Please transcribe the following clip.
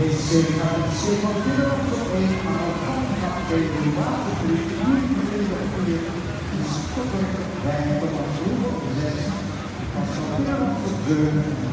Deze serie gaat op zich van 4 tot 1, maar ook gaat tegen de waterbrief. Nu begint de stoppen bij de Roemer 6. Van 4 tot 2.